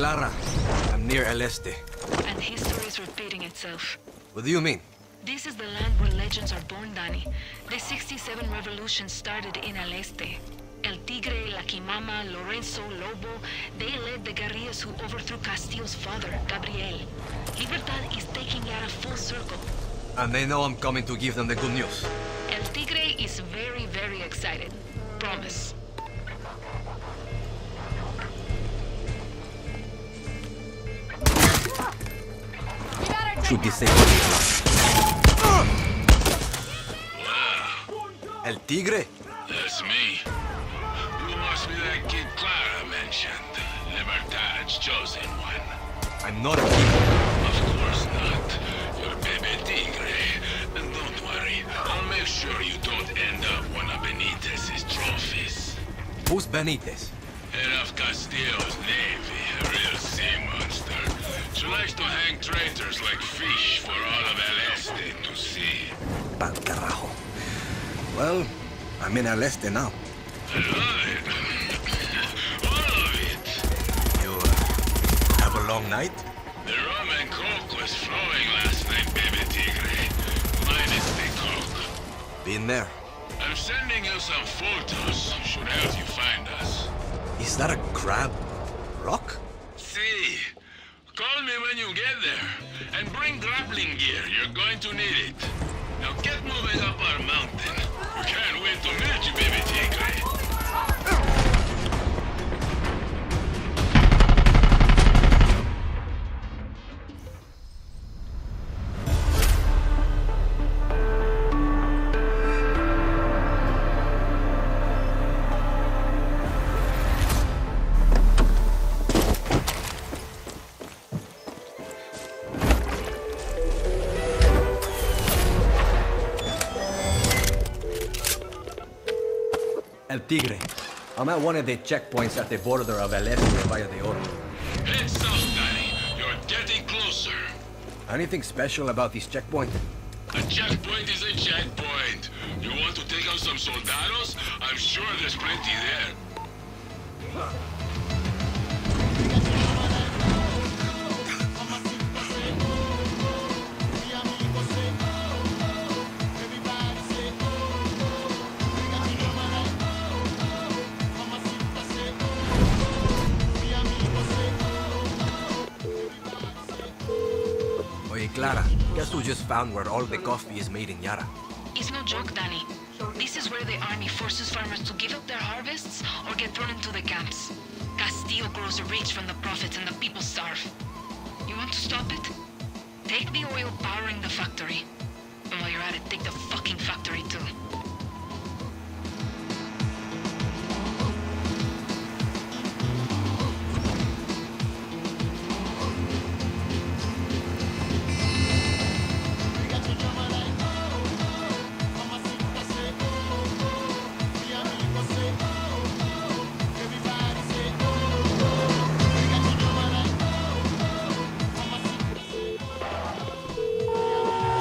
Clara. I'm near El Este. And history is repeating itself. What do you mean? This is the land where legends are born, Danny. The 67 revolution started in El Este. El Tigre, Lucky Mama, Lorenzo, Lobo, they led the guerrillas who overthrew Castillo's father, Gabriel. Libertad is taking Yara full circle. And they know I'm coming to give them the good news. El Tigre is very, very excited. Promise. Should disable El Tigre? That's me. You must be that kid Clara mentioned. Libertad's chosen one. I'm not a tigre. Of course not. You're Bebe Tigre. And don't worry, I'll make sure you don't end up one of Benitez's trophies. Who's Benitez? Head of Castillo's navy, a real sea monster. She likes to hang traitors like fish for all of El Este to see. Pal carajo. Well, I'm in El Este now. I love it. all of it. You uh, have a long night? The rum and coke was flowing last night, baby tigre. Minus the coke. Been there. I'm sending you some photos. Should help you find us. Is that a crab? Rock? When you get there. And bring grappling gear. You're going to need it. Now get moving up our mountain. We can't wait to meet you, baby tigre. I'm at one of the checkpoints at the border of Este Valle de Oro. Head south, Danny. You're getting closer. Anything special about this checkpoint? A checkpoint is a checkpoint. You want to take out some soldados? I'm sure there's plenty there. Who just found where all the coffee is made in Yara? It's no joke, Danny. This is where the army forces farmers to give up their harvests or get thrown into the camps. Castillo grows rich from the profits and the people starve. You want to stop it? Take the oil powering the factory. And while you're at it, take the fucking factory too.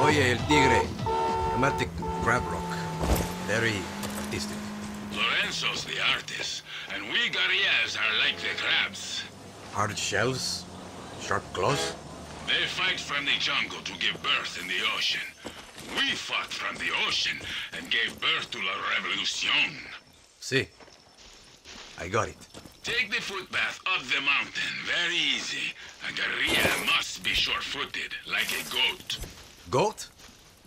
Oye, El Tigre. The Crab Rock. Very artistic. Lorenzo's the artist, and we guerrillas are like the crabs. Hard shells? Sharp claws? They fight from the jungle to give birth in the ocean. We fought from the ocean and gave birth to La Revolucion. See. I got it. Take the footpath up the mountain, very easy. A guerrilla must be sure-footed, like a goat. Goat?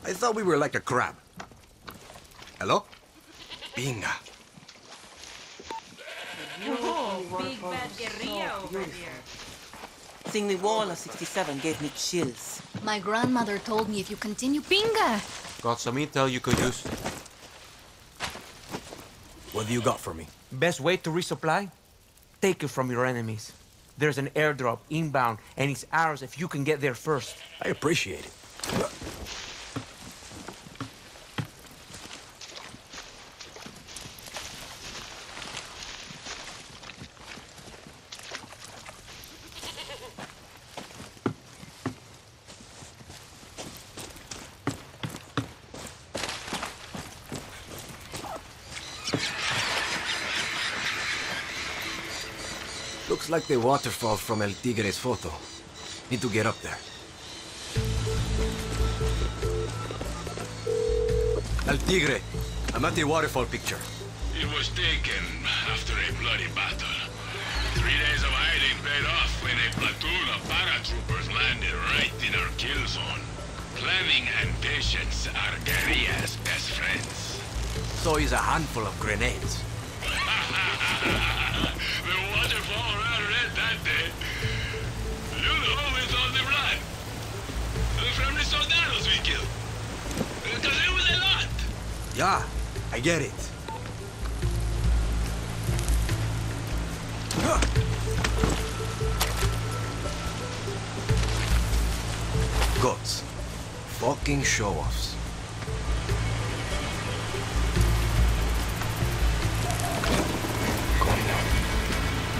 I thought we were like a crab. Hello? Binga. Big bad guerrilla over here. Seeing the wall of 67 gave me chills. My grandmother told me if you continue pinga, Got some intel you could use. What do you got for me? Best way to resupply? Take it from your enemies. There's an airdrop inbound, and it's ours if you can get there first. I appreciate it. Looks like the waterfall from El Tigre's photo. Need to get up there. El Tigre, I'm at the waterfall picture. It was taken after a bloody battle. Three days of hiding paid off when a platoon of paratroopers landed right in our kill zone. Planning and patience are guerrillas' best friends. So is a handful of grenades. Yeah, I get it. Gods. Fucking show-offs.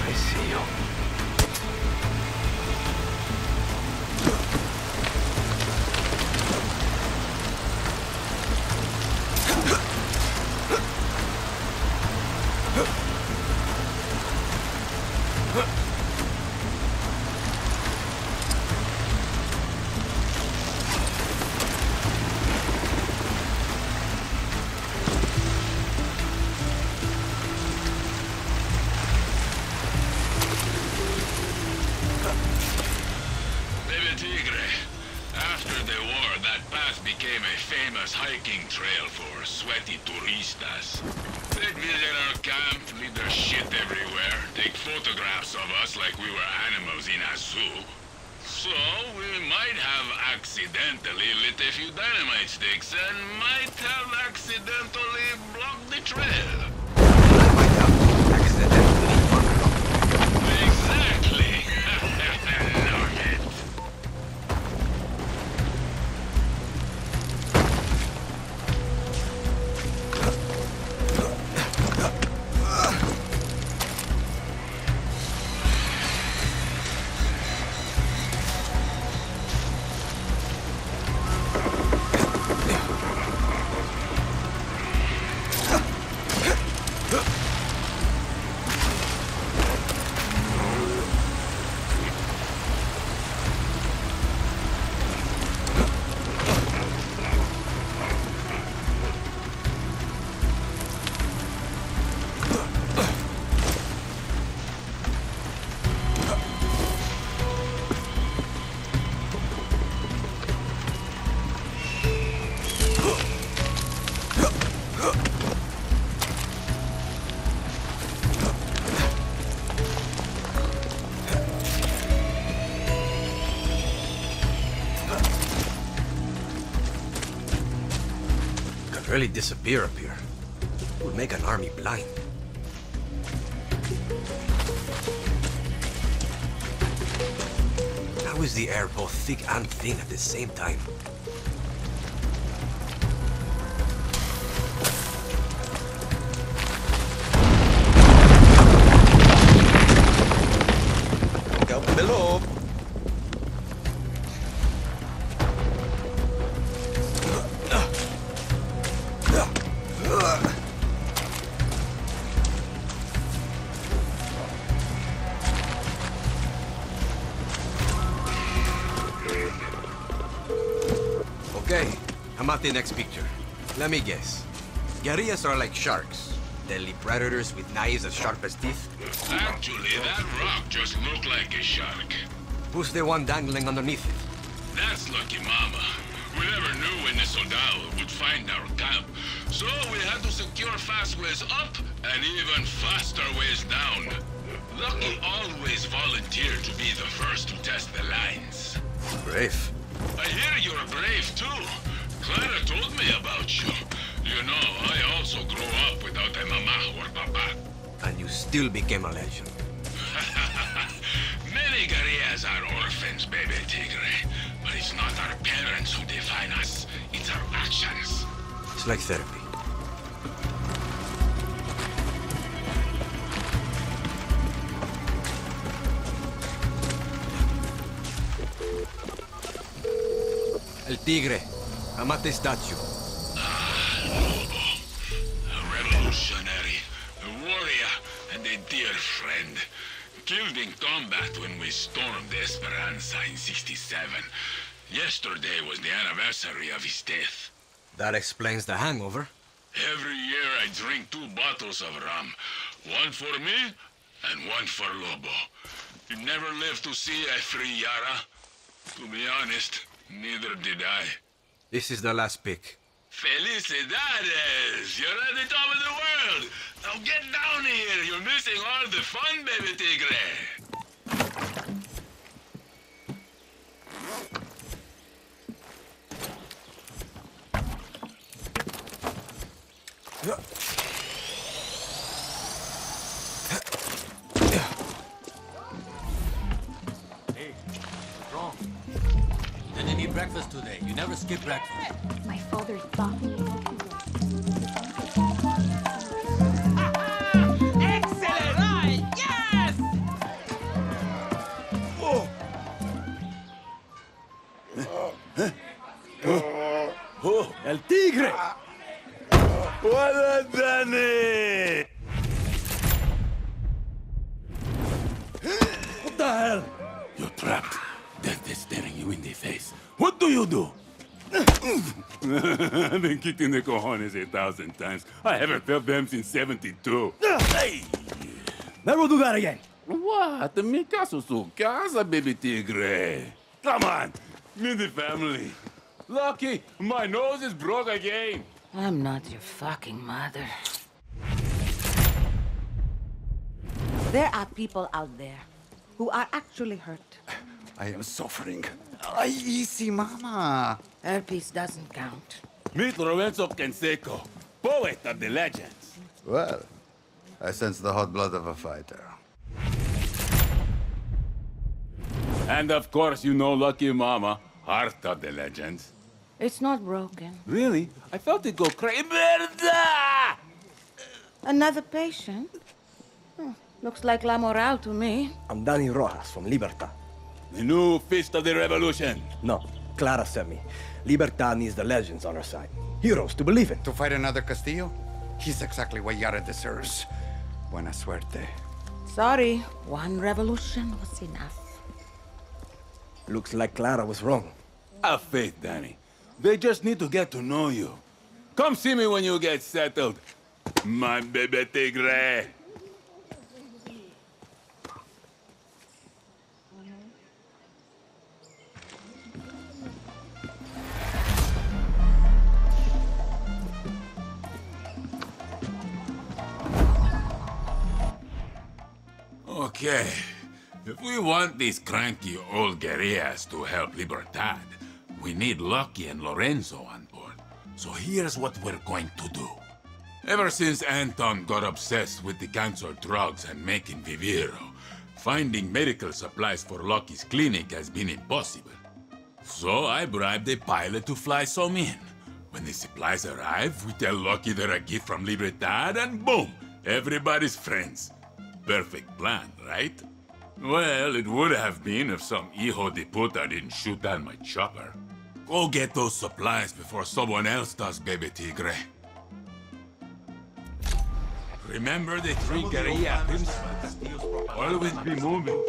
I see you. Visit our camp, leave their shit everywhere, take photographs of us like we were animals in a zoo. So, we might have accidentally lit a few dynamite sticks and might have accidentally blocked the trail. Really disappear up here. It would make an army blind. How is the air both thick and thin at the same time? The next picture. Let me guess. Guerrillas are like sharks. Deadly predators with knives as sharp as teeth. Actually, that rock just looked like a shark. Who's the one dangling underneath it? That's Lucky Mama. We never knew when the Soldado would find our camp, so we had to secure fast ways up and even faster ways down. Lucky always volunteered to be the first to test the lines. Brave. I hear you're brave too. Clara told me about you. You know, I also grew up without a mama or papa. And you still became a legend. Many guerrillas are orphans, baby tigre. But it's not our parents who define us. It's our actions. It's like therapy. El Tigre. I'm at the statue. A revolutionary, a warrior, and a dear friend. Killed in combat when we stormed Esperanza in 67. Yesterday was the anniversary of his death. That explains the hangover. Every year I drink two bottles of rum. One for me and one for Lobo. He never lived to see a free Yara. To be honest, neither did I. This is the last pick. Felicidades! You're at the top of the world! Now get down here! You're missing all the fun, baby tigre! Wrong. Didn't breakfast today. You never skip breakfast. My father taught me. Excellent! Yes! Oh. ¡Oh! ¡El tigre! ¡What done it? Do you do? I've been kicked in the cojones a thousand times. I haven't felt them since 72. Hey! Never do that again. What? Mi caso su casa, baby tigre. Come on, meet the family. Lucky, my nose is broke again. I'm not your fucking mother. There are people out there who are actually hurt. I am suffering. Ay, easy, mama. Herpes doesn't count. Meet Lorenzo Canseco, poet of the legends. Well, I sense the hot blood of a fighter. And of course, you know Lucky Mama, heart of the legends. It's not broken. Really? I felt it go crazy. Merda! Another patient? Hmm, Looks like La Moral to me. I'm Danny Rojas from Libertad. The new fist of the revolution. No, Clara sent me. Libertad needs the legends on her side. Heroes to believe in. To fight another Castillo? He's exactly what Yara deserves. Buena suerte. Sorry, one revolution was enough. Looks like Clara was wrong. Have faith, Danny. They just need to get to know you. Come see me when you get settled. My baby tigre. Okay. If we want these cranky old guerrillas to help Libertad, we need Lucky and Lorenzo on board. So here's what we're going to do. Ever since Anton got obsessed with the cancer drugs and making Viviro, finding medical supplies for Lucky's clinic has been impossible. So I bribed a pilot to fly some in. When the supplies arrive, we tell Lucky they're a gift from Libertad, and boom, everybody's friends. Perfect plan, right? Well, it would have been if some hijo de puta didn't shoot down my chopper. Go get those supplies before someone else does, baby tigre. Remember the three guerrilla principles. Always be moving.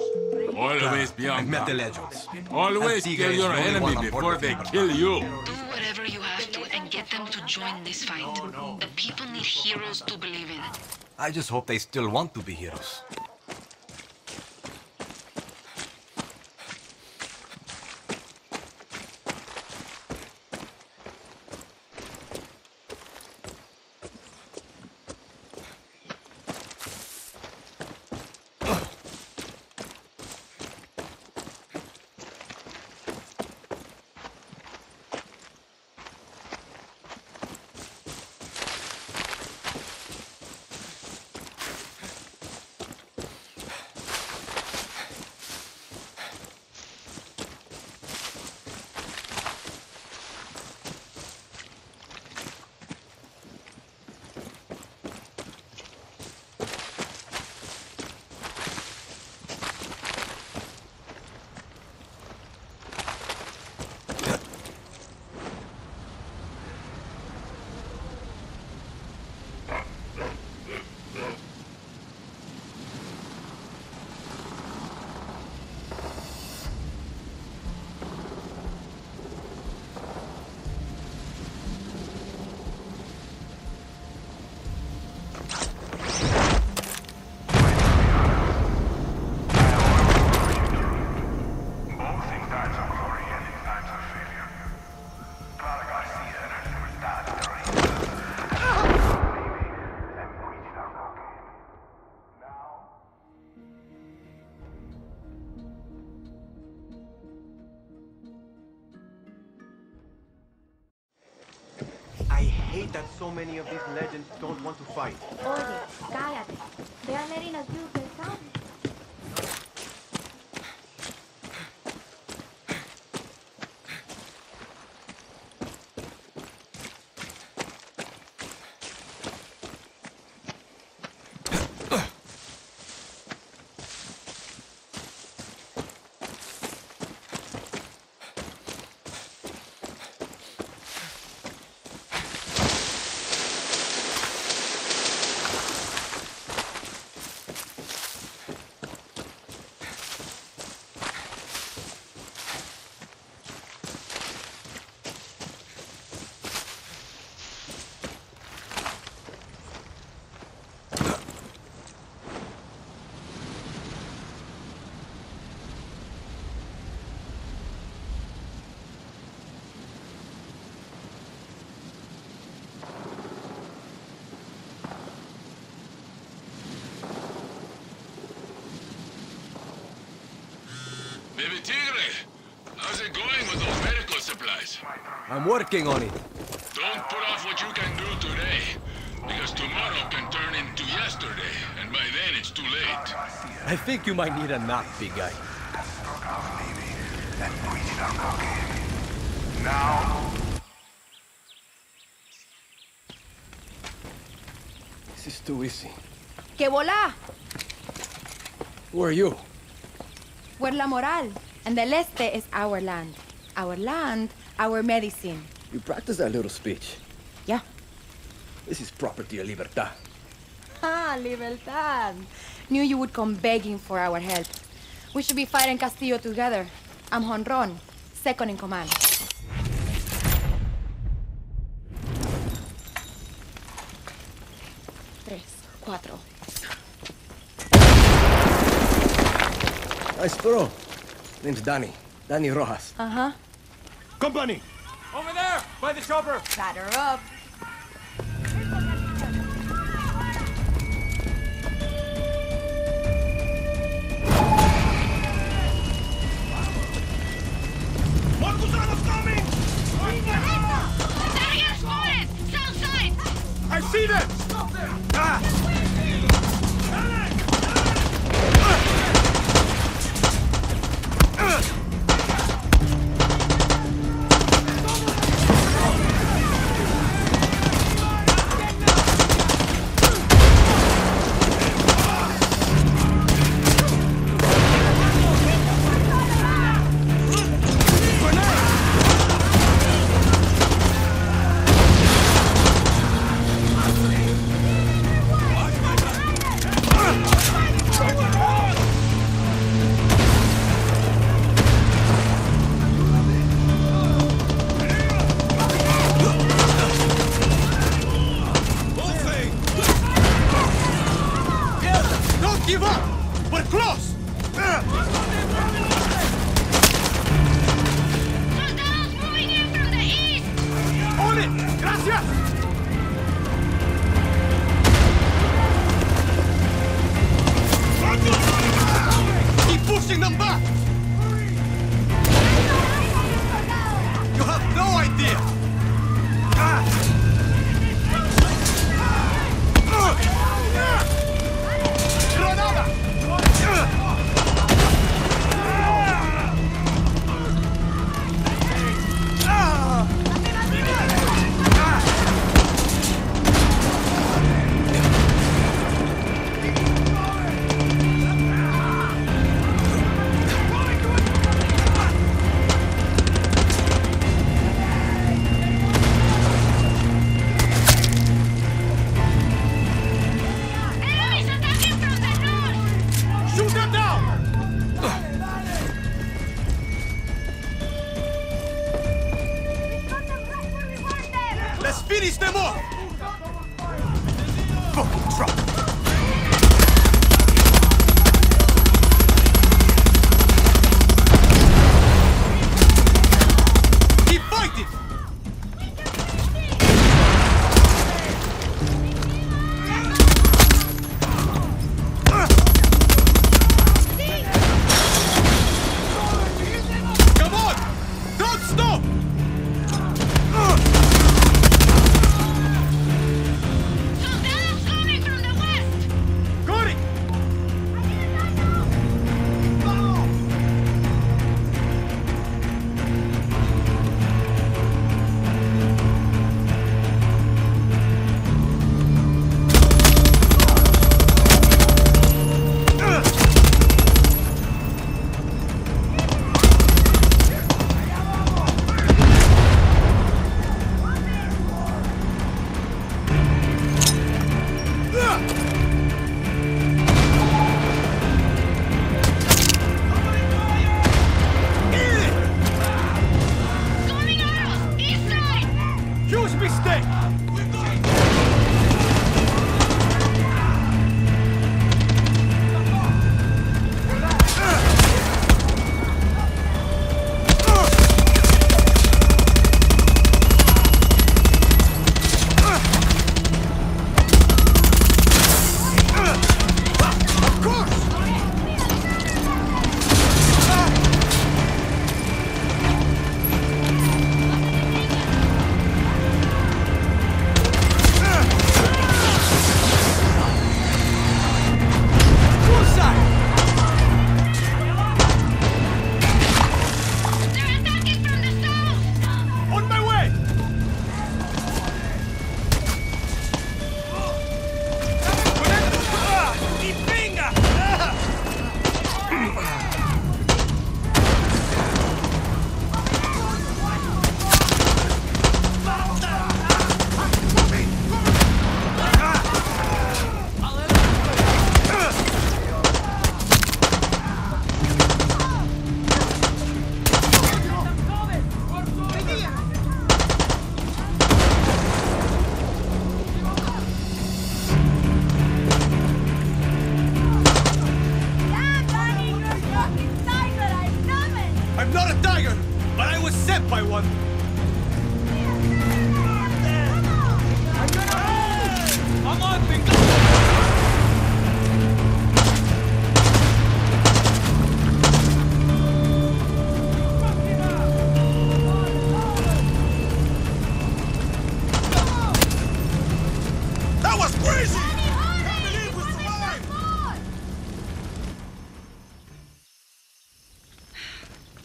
Always be on I've met the legends. Always kill your enemy one on board before they kill you. Do whatever you have to and get them to join this fight. The people need heroes to believe in. I just hope they still want to be heroes. So many of these legends don't want to fight. Oye, cállate. They are letting us use their town. Baby Tigre, how's it going with those medical supplies? I'm working on it. Don't put off what you can do today, because tomorrow can turn into yesterday, and by then it's too late. I think you might need a nap, big guy. Now, This is too easy. ¡Que volá! Who are you? We're La Moral, and the Este is our land. Our land, our medicine. You practice that little speech. Yeah. This is property of Libertad. Ah, Libertad. Knew you would come begging for our help. We should be fighting Castillo together. I'm Honron, second in command. Tres, cuatro. Nice throw. Name's Danny. Danny Rojas. Uh-huh. Company! Over there! By the chopper! Batter up. Monkuzano's coming! Shout outside! I see them! Ah! It! Let's finish them off! Fucking truck!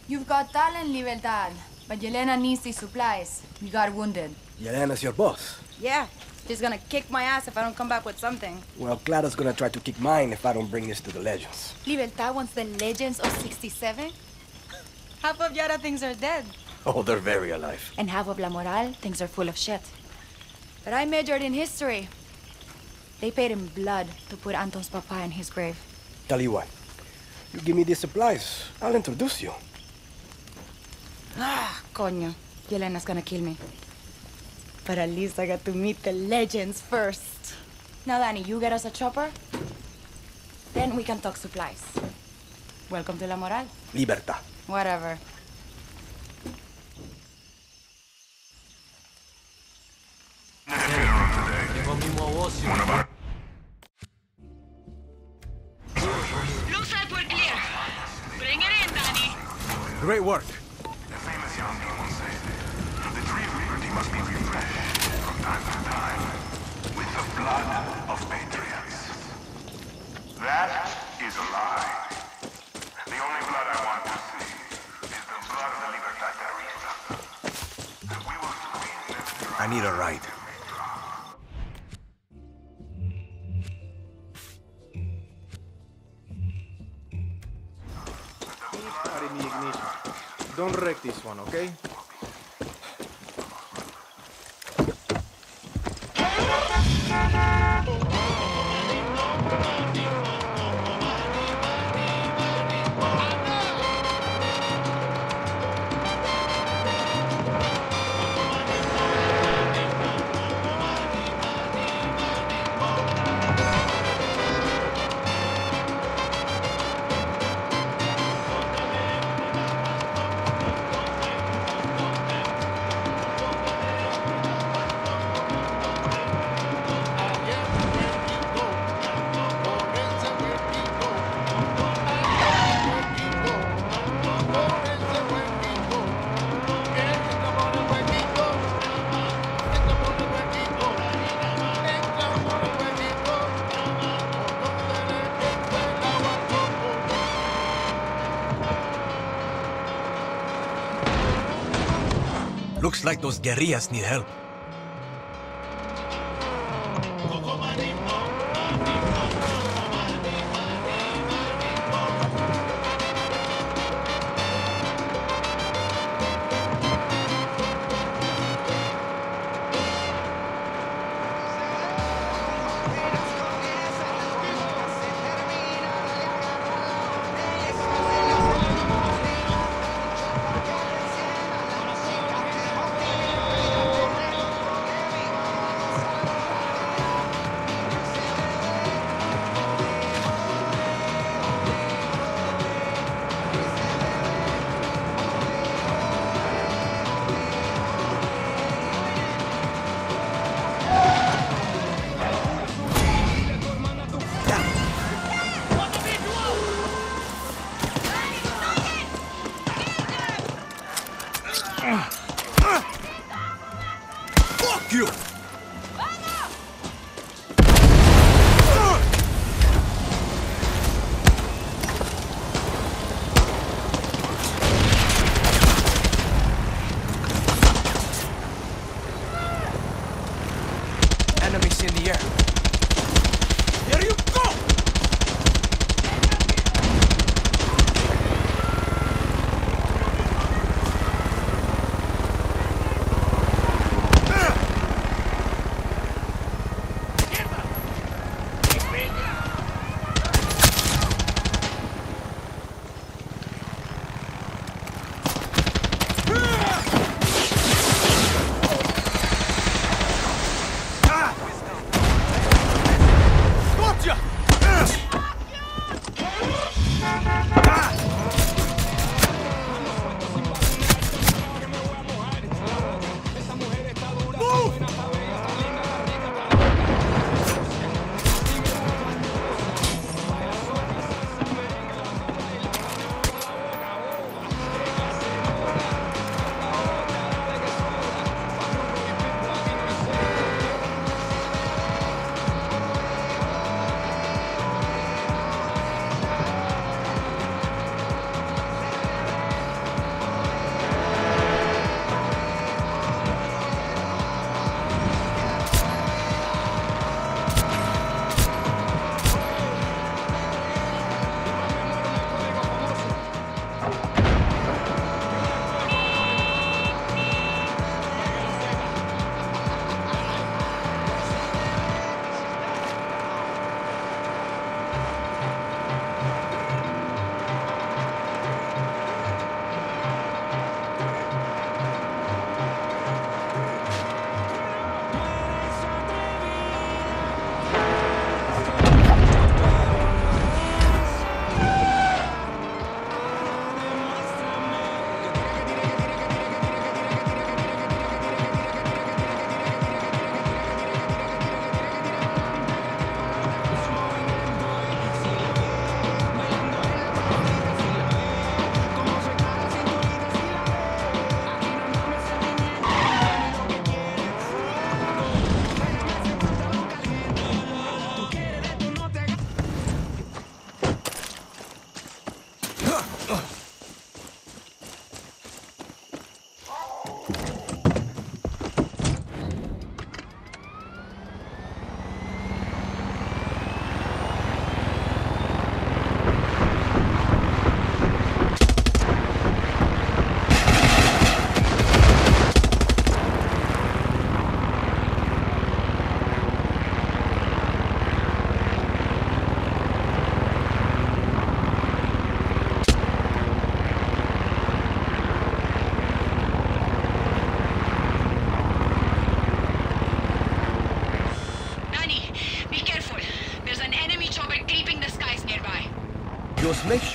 You've got talent, Libertad. But Yelena needs these supplies. You got wounded. Yelena's your boss. Yeah. She's gonna kick my ass if I don't come back with something. Well, Clara's gonna try to kick mine if I don't bring this to the legends. Libertad wants the legends of 67? Half of Yara thinks are dead. Oh, they're very alive. And half of La Moral thinks they're full of shit. But I majored in history. They paid in blood to put Anton's papa in his grave. Tell you what, you give me these supplies, I'll introduce you. Ah, coño. Yelena's gonna kill me. But at least I got to meet the legends first. Now, Danny, you get us a chopper. Then we can talk supplies. Welcome to La Moral. Libertad. Whatever. Looks like we're clear. Bring it in, Danny. Great work. Must be refreshed from time to time with the blood of patriots. That is a lie. The only blood I want to see is the blood of the Libertad Teresa. We will squeeze them I need a ride. Pare mi ignition. Don't wreck this one, okay? Like those guerrillas need help.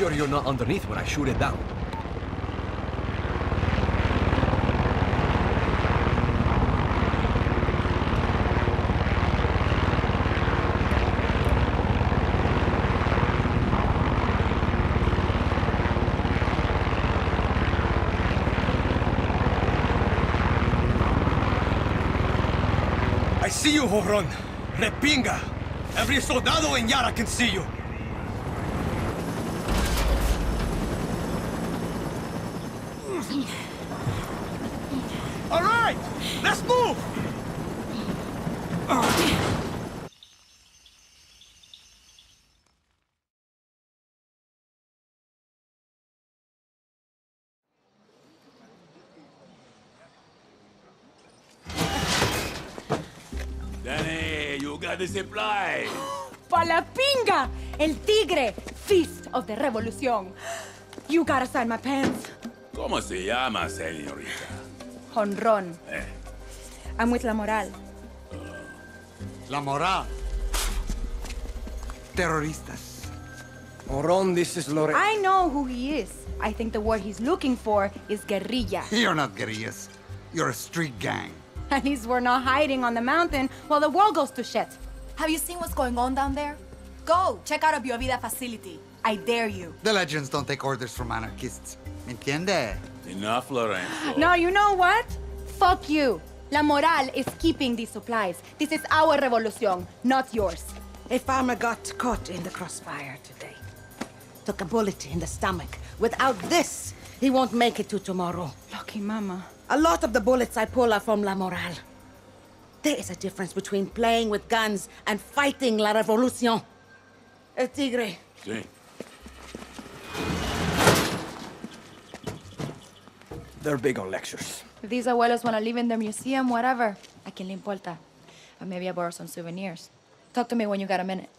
Sure you're not underneath when I shoot it down. I see you, Horon. Repinga. Every soldado in Yara can see you. All right, let's move. Danny, you got the supply. Palapinga! El Tigre! Feast of the Revolution! You gotta sign my pants. ¿Cómo se llama, señorita? Honron. Eh. I'm with La Moral. La Moral. Terroristas. Horon, this is Lore. I know who he is. I think the word he's looking for is guerrilla. You're not guerrillas. You're a street gang. At least we're not hiding on the mountain while the world goes to shit. Have you seen what's going on down there? Go, check out a Biovida facility. I dare you. The legends don't take orders from anarchists. ¿Me entiende? Enough, Lorenzo. No, you know what? Fuck you. La Moral is keeping these supplies. This is our revolution, not yours. A farmer got caught in the crossfire today. Took a bullet in the stomach. Without this, he won't make it to tomorrow. Lucky mama. A lot of the bullets I pull are from La Moral. There is a difference between playing with guns and fighting La Revolucion. El Tigre. Sí. They're big on lectures. If these abuelos want to live in their museum, whatever, ¿a quién le importa? Or maybe I borrow some souvenirs. Talk to me when you got a minute.